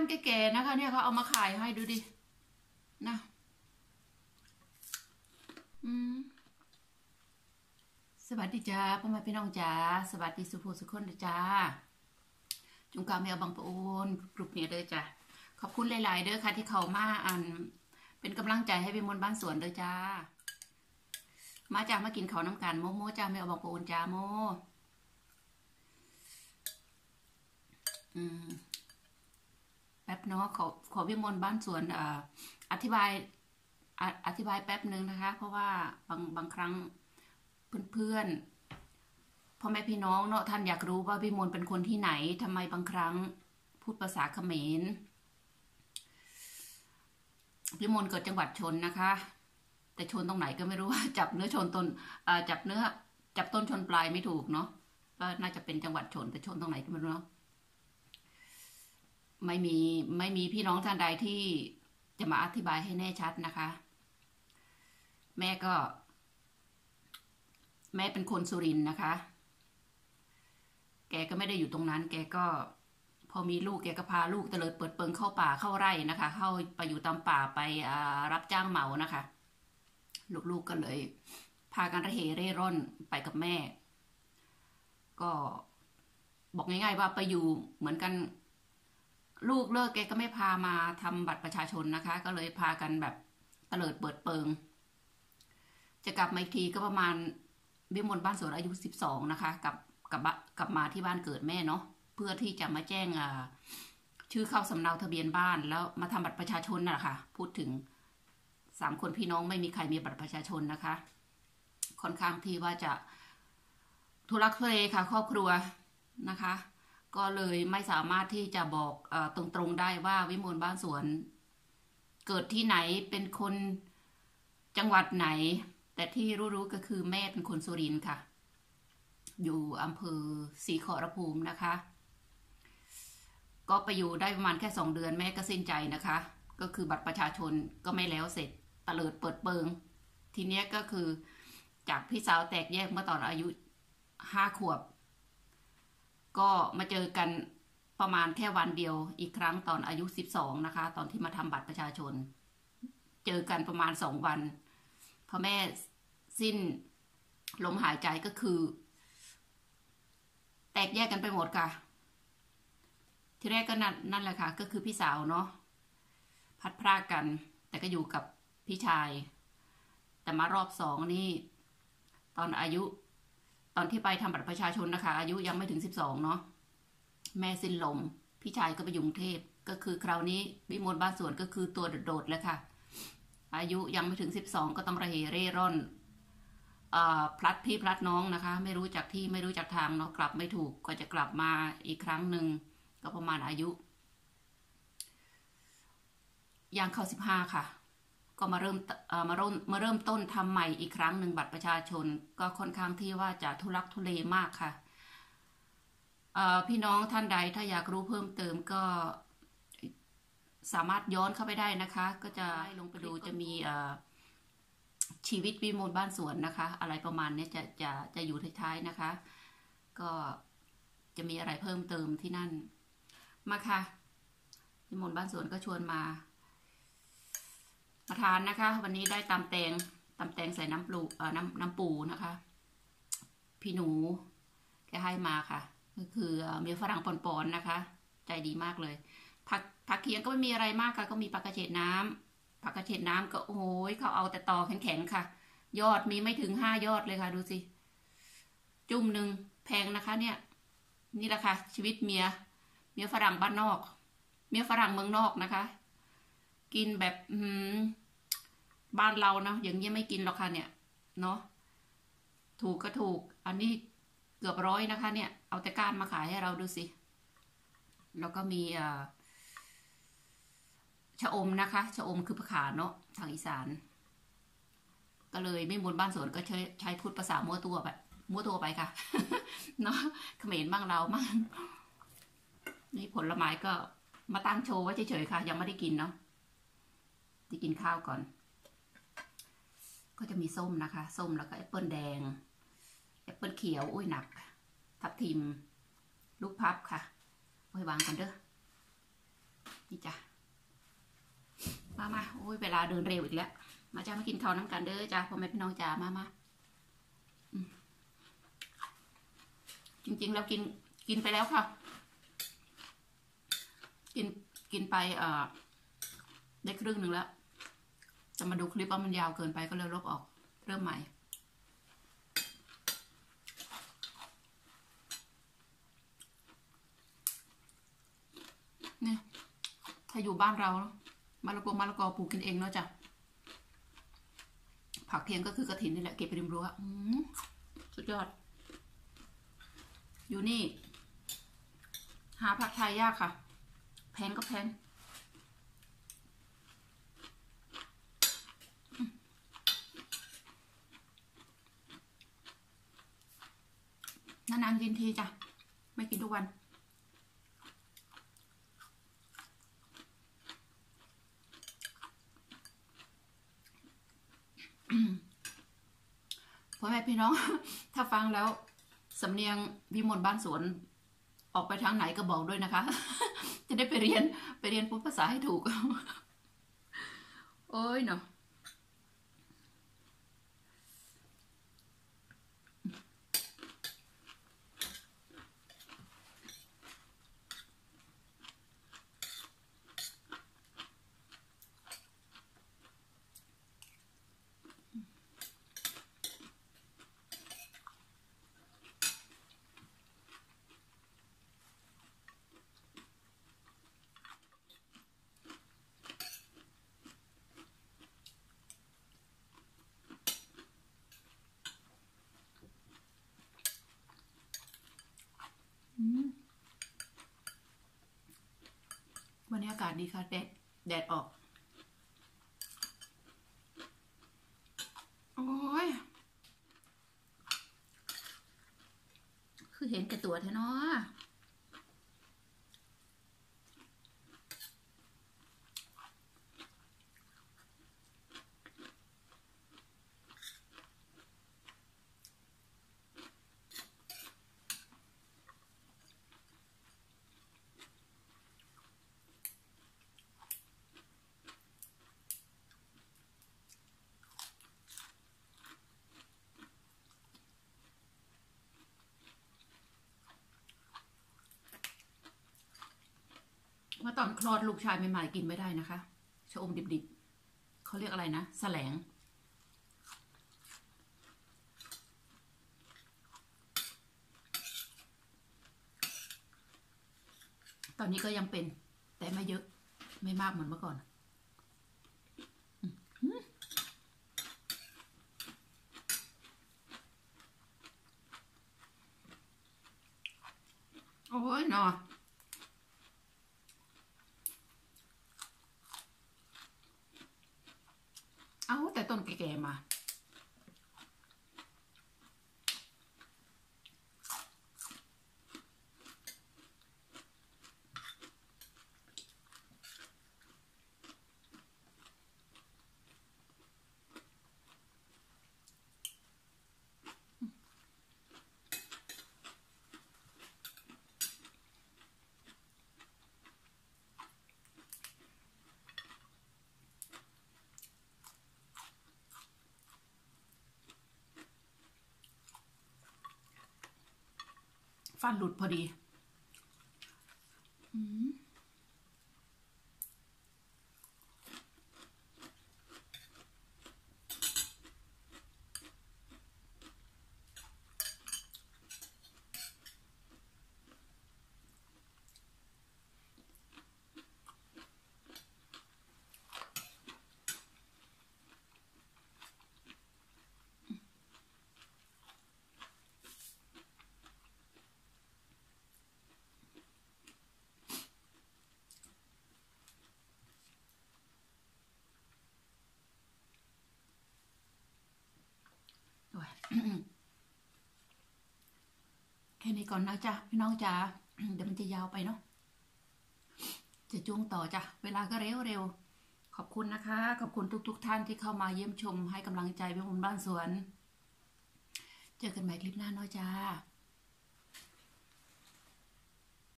านแก่ๆนะคะ เนี่ยเขาเอามาขายให้ดูดิ นะ อืมสวัสดีจ้าพ่อแม่พี่น้องจ้าสวัสดีสุภูสุขคนจ้า จุงกาแมวบางปะโอนกลุ่มนี้เด้อจ้าขอบคุณหลาย ๆ เด้อค่ะที่เขามาอัน เป็นกำลังใจให้พี่มนบ้านสวนเด้อจ้า มาจ้ามากินเขาน้ำกันโมโมจ้าแมวบางปะโอนจ้าโมอืม ป๊บเนาะขอขอวิมลบ้านสวนอธิบายออธิบายแป๊บหนึ่งนะคะ เพราะว่าบางบางครั้งเพื่อนๆพ่อแม่พี่น้องเนาะท่านอยากรู้ว่าวิมลเป็นคนที่ไหนทำไมบางครั้งพูดภาษาเขมรวิมลเกิดจังหวัดชนนะคะ แต่ชนตรงไหนก็ไม่รู้ว่าจับเนื้อชนต้นจับเนื้อจับต้นชนปลายไม่ถูกเนาะก็น่าจะเป็นจังหวัดชนแต่ชนตรงไหนก็ไม่รู้เนาะ ไม่มีไม่มีพี่น้องท่านใดที่จะมาอธิบายให้แน่ชัดนะคะ แม่ก็ แม่เป็นคนสุรินนะคะ แกก็ไม่ได้อยู่ตรงนั้น แกก็พอมีลูกแกก็พาลูกเตลิดเปิดเปิงเข้าป่าเข้าไร่นะคะ เข้าไปอยู่ตามป่าไปรับจ้างเหมานะคะ ลูกๆก็เลย พากันระเหเร่ร่อนไปกับแม่ ก็บอกง่าย ๆ ว่าไปอยู่เหมือนกัน ลูกเลิกแกก็ไม่พามาทำบัตรประชาชนนะคะ ก็เลยพากันแบบเตลิดเปิดเปิง จะกลับมาอีกทีก็ประมาณวิมลบ้านสวนอายุสิบสองนะคะกลับกลับกลับมาที่บ้านเกิดแม่เนาะเพื่อที่จะมาแจ้งชื่อเข้าสำเนาทะเบียนบ้าน แล้วมาทำบัตรประชาชนน่ะค่ะ พูดถึงสามคนพี่น้องไม่มีใครมีบัตรประชาชนนะคะ ค่อนข้างที่ว่าจะทุรักทุเลค่ะ ครอบครัวนะคะ ก็เลยไม่สามารถที่จะบอกอตรงๆได้ว่าวิมลบ้านสวน เกิดที่ไหนเป็นคนจังหวัดไหน แต่ที่รู้ๆก็คือแม่เป็นคนสุรินทร์ค่ะ อยู่อำเภอศรีขอรภูมินะคะ ก็ไปอยู่ได้ประมาณแค่สองเดือนแม่ก็สิ้นใจนะคะ ก็คือบัตรประชาชนก็ไม่แล้วเสร็จตะเลิดเปิดเปิง ทีเนี้ยก็คือจากพี่สาวแตกแยกเมื่อตอนอายุห้าขวบ ก็มาเจอกันประมาณแค่วันเดียวอีกครั้งตอนอายุสิบสองนะคะ ตอนที่มาทำบัตรประชาชน เจอกันประมาณสองวันพ่อแม่สิ้นลมหายใจก็คือ แตกแยกกันไปหมดค่ะ ที่แรกก็นั่นนั่นแหละค่ะ ก็คือพี่สาวเนาะพัดพรากกัน แต่ก็อยู่กับพี่ชาย แต่มารอบสองนี่ ตอนอายุ ตอนที่ไปทำบัตรประชาชนนะคะ อายุยังไม่ถึงสิบสองเนาะแม่สิ้นลม พี่ชายก็ไปยุงเทพ ก็คือคราวนี้วิมลบ้านสวนก็คือตัวโดดๆแล้วค่ะ อายุยังไม่ถึงสิบสองก็ต้องระเหเร่ร่อนพลัดพี่พลัดน้องนะคะ ไม่รู้จักที่ไม่รู้จักทางเนาะกลับไม่ถูกก็จะกลับมาอีกครั้งหนึ่งก็ประมาณอายุย่างเข้าสิบห้าค่ะ ก็มาเริ่มมาเริ่มมาเริ่มต้นทำใหม่อีกครั้งหนึ่งบัตรประชาชน ก็ค่อนข้างที่ว่าจะทุลักทุเลมากค่ะพี่น้องท่านใดถ้าอยากรู้เพิ่มเติมก็สามารถย้อนเข้าไปได้นะคะ ก็จะให้ลงไปดูจะมีชีวิตวิมลบ้านสวนนะคะ อะไรประมาณนี้จะจะจะอยู่ท้ายๆนะคะ ก็จะมีอะไรเพิ่มเติมที่นั่นมาค่ะวิมลบ้านสวนก็ชวนมา มาทานนะคะ วันนี้ได้ตำแตงตำแตงใส่น้ำปูเอ่อน้ำน้ำปูนะคะ พี่หนูแกให้มาค่ะ ก็คือมีฝรั่งปอนๆนะคะ ใจดีมากเลย ผักผักเคียงก็ไม่มีอะไรมากค่ะ ก็มีผักกระเฉดน้ำผักกระเฉดน้ำก็โอ้ยเขาเอาแต่ตอแข็งๆค่ะ ยอดมีไม่ถึงห้ายอดเลยค่ะ ดูสิ จุ่มหนึ่งแพงนะคะ เนี่ย นี่แหละค่ะ ชีวิตเมีย เมียฝรั่งบ้านนอก เมียฝรั่งเมืองนอกนะคะ กินแบบอืบ้านเราเนาะอย่างนี้ไม่กินหรอกค่ะเนี่ย เนาะถูกก็ถูก อันนี้เกือบร้อยนะคะ เนี่ย เอาแต่ก้านมาขายให้เราดูสิ แล้วก็มีอ่าชะอมนะคะชะอมคือผักขาเนาะทางอีสาน ก็เลยไม่บนบ้านสวนก็ใช้ใช้พูดภาษามั่วตัวแบบมั่วตัวไปค่ะ เนาะเขมรบ้างเราบ้างนี่ผลไม้ก็มาตั้งโชว์ไว้เฉยๆค่ะ ยังไม่ได้กินเนาะ จะกินข้าวก่อน ก็จะมีส้มนะคะ ส้มแล้วก็แอปเปิลแดง แอปเปิลเขียว อุ้ยหนัก ทับทิม ลูกพับค่ะไว้วางกันเด้อ นี่จ้ะ มามาโอ้ย เวลาเดินเร็วอีกแล้ว มาจ้ามากินข้าวน้ำกันเด้อจ้าพ่อแม่พี่น้องจ้ามามาจริงๆ แล้วกิน กินไปแล้วค่ะ กิน กินไปเอ่อได้ครึ่งหนึ่งแล้ว จะมาดูคลิปว่ามันยาวเกินไปก็เลยลบออก เริ่มใหม่ เนี่ย ถ้าอยู่บ้านเรามะละกอมะละกอปลูกกินเองเนาะจ้ะ ผักเทียงก็คือกระถินนี่แหละ เก็บไปริมรั้วอืมสุดยอด อยู่นี่ หาผักไทยยากค่ะ แพงก็แพง นานๆกินทีจ้ะ ไม่กินทุกวัน พ่อแม่พี่น้อง ถ้าฟังแล้ว สำเนียงวิมลบ้านสวน ออกไปทางไหนก็บอกด้วยนะคะ จะได้ไปเรียนไปเรียนพูดภาษาให้ถูก โอ้ยเนาะานนี้อากาศดีค่ะแดดแดดออก โอ้ย คือเห็นแก่ตัวแท้เนาะ มื่อตอนคลอดลูกชายใหม่ๆกินไม่ได้นะคะชะอมดิบๆเขาเรียกอะไรนะแสลง ตอนนี้ก็ยังเป็น แต่ไม่เยอะไม่มากเหมือนเมื่อก่อนโอ้ยเนาะเอา แต่ ฟันหลุดพอดีอืมโอ้ย แค่นี้ก่อนนะจ๊ะพี่น้องจ๋าเดี๋ยวมันจะยาวไปเนาะจะจูงต่อจ้ะเวลาก็เร็วเร็วขอบคุณนะคะ ขอบคุณทุกๆทท่านที่เข้ามาเยี่ยมชมให้กำลังใจพี่มุนบ้านสวน เจอกันใหม่คลิปหน้าเนาะจ้า